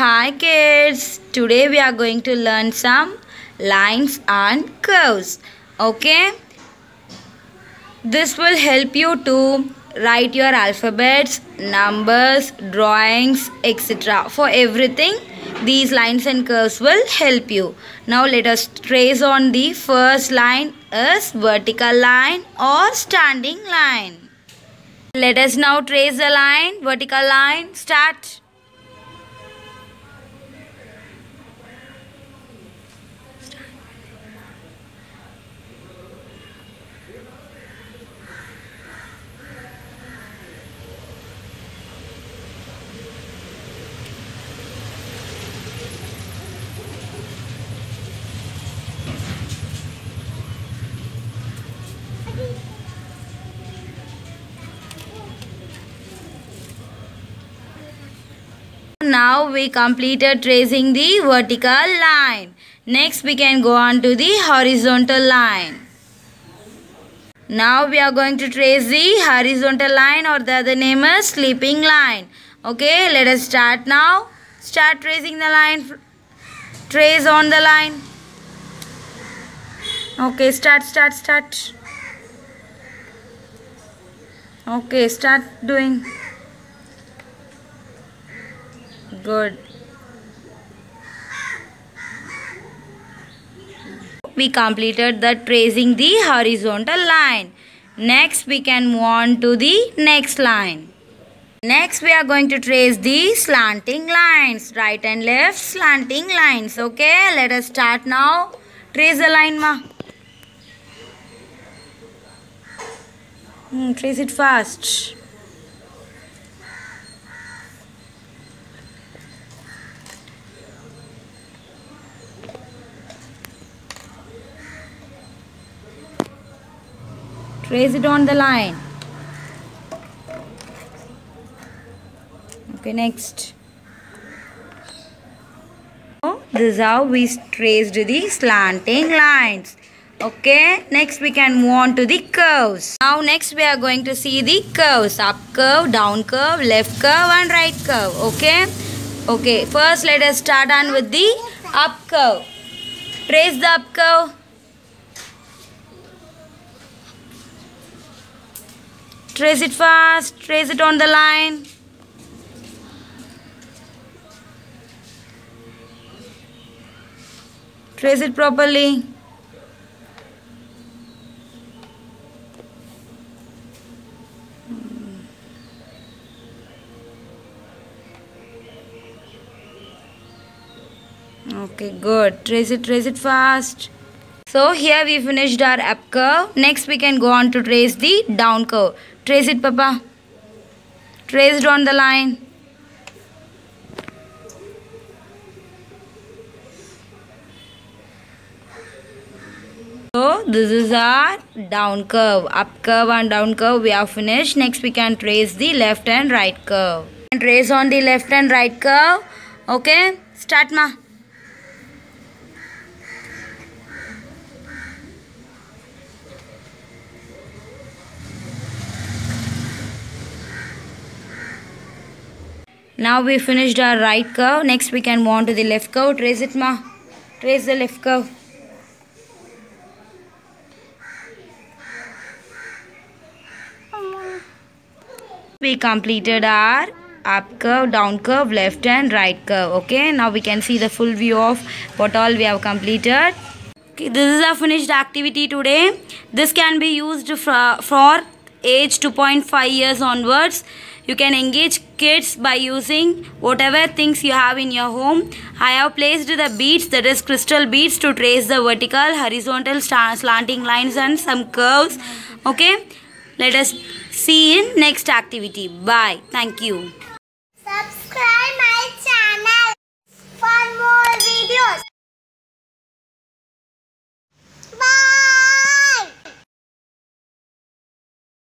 Hi kids, today we are going to learn some lines and curves. Okay, this will help you to write your alphabets, numbers, drawings, etc. For everything, these lines and curves will help you. Now let us trace on the first line is vertical line or standing line. Let us now trace the line, vertical line, start. Now we completed tracing the vertical line. Next we can go on to the horizontal line. Now we are going to trace the horizontal line or the other name is sleeping line. Okay, let us start now. Start tracing the line. Trace on the line. Okay, start, start, start. Okay, start doing. Good. We completed the tracing the horizontal line. Next we can move on to the next line. Next we are going to trace the slanting lines. Right and left slanting lines. Okay, let us start now. Trace the line ma. Hmm, trace it fast. Trace it on the line. Okay, next. This is how we traced the slanting lines. Okay, next we can move on to the curves. Now next we are going to see the curves. Up curve, down curve, left curve and right curve. Okay. Okay, first let us start on with the up curve. Trace the up curve. Trace it fast. Trace it on the line. Trace it properly. Okay, good. Trace it, trace it fast. So here we finished our up curve. Next we can go on to trace the down curve. Trace it, Papa. Trace it on the line. So this is our down curve. Up curve and down curve we have finished. Next we can trace the left and right curve. And trace on the left and right curve. Okay. Start ma. Now we finished our right curve. Next we can move on to the left curve. Trace it ma. Trace the left curve. We completed our up curve, down curve, left and right curve. Okay. Now we can see the full view of what all we have completed. Okay, this is a finished activity today. This can be used for, for age 2.5 years onwards you can engage kids by using whatever things you have in your home. I have placed the beads that is crystal beads to trace the vertical horizontal slanting lines and some curves. Okay? Let us see in next activity. Bye. Thank you